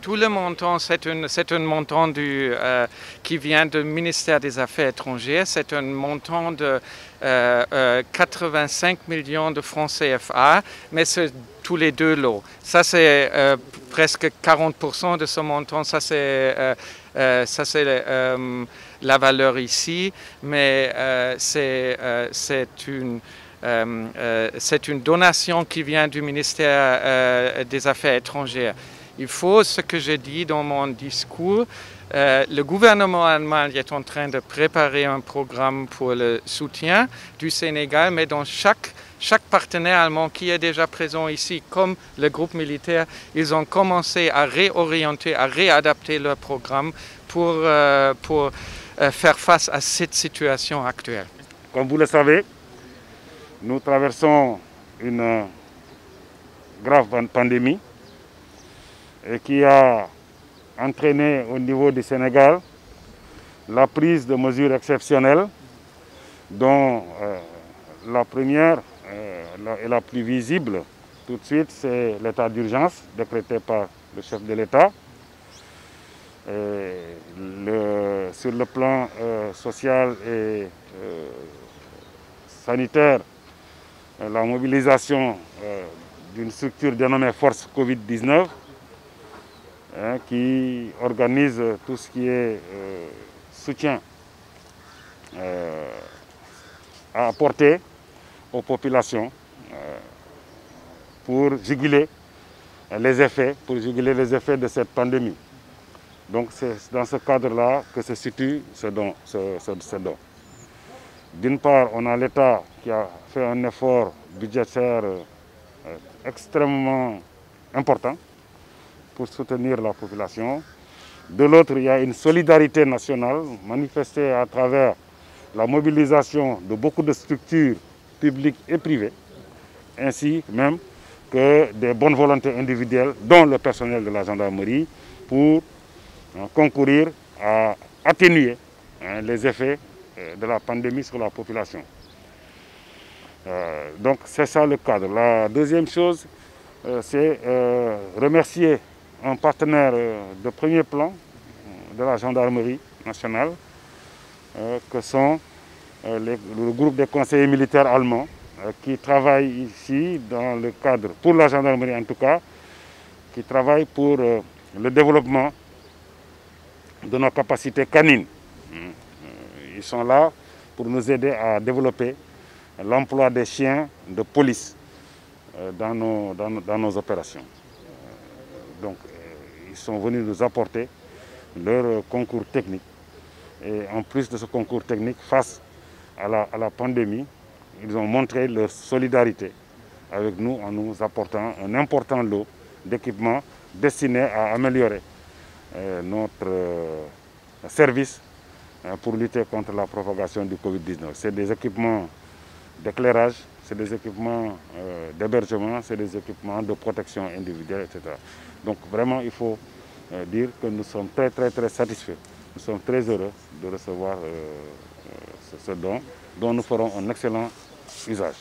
Tout le montant, c'est un montant du, euh, qui vient du ministère des Affaires étrangères. C'est un montant de 85 millions de francs CFA, mais c'est tous les deux lots. Ça, c'est presque 40% de ce montant. Ça, c'est la valeur ici, mais c'est une euh, euh, c'est une donation qui vient du ministère euh, des Affaires étrangères. Il faut, ce que j'ai dit dans mon discours, le gouvernement allemand est en train de préparer un programme pour le soutien du Sénégal, mais dans chaque, chaque partenaire allemand qui est déjà présent ici, comme le groupe militaire, ils ont commencé à réorienter, à réadapter leur programme pour, pour faire face à cette situation actuelle. Comme vous le savez, nous traversons une grave pandémie et qui a entraîné au niveau du Sénégal la prise de mesures exceptionnelles dont euh, la première euh, et la plus visible tout de suite, c'est l'état d'urgence décrété par le chef de l'État. Sur le plan euh, social et sanitaire, la mobilisation d'une structure dénommée Force Covid-19 hein, qui organise tout ce qui est euh, soutien à apporter aux populations pour juguler les effets, pour les effets de cette pandémie. Donc c'est dans ce cadre-là que se situe ce don. D'une part, on a l'État qui a fait un effort budgétaire euh, extrêmement important pour soutenir la population. De l'autre, il y a une solidarité nationale manifestée à travers la mobilisation de beaucoup de structures publiques et privées, ainsi même que des bonnes volontés individuelles, dont le personnel de la gendarmerie, pour hein, concourir à atténuer hein, les effets euh, de la pandémie sur la population. Euh, donc c'est ça le cadre. La deuxième chose, euh, c'est remercier un partenaire de premier plan de la gendarmerie nationale, que sont le groupe des conseillers militaires allemands, qui travaillent ici dans le cadre, pour la gendarmerie en tout cas, qui travaillent pour le développement de nos capacités canines. Ils sont là pour nous aider à développer l'emploi des chiens de police euh, dans nos, dans, nos opérations. Euh, donc, euh, ils sont venus nous apporter leur concours technique. Et en plus de ce concours technique, face à la, à la pandémie, ils ont montré leur solidarité avec nous en nous apportant un important lot d'équipements destinés à améliorer notre service pour lutter contre la propagation du Covid-19. C'est des équipements d'éclairage, c'est des équipements euh, d'hébergement, c'est des équipements de protection individuelle, etc. Donc vraiment, il faut euh, dire que nous sommes très, très, très satisfaits. Nous sommes très heureux de recevoir euh, ce, ce don, dont nous ferons un excellent usage.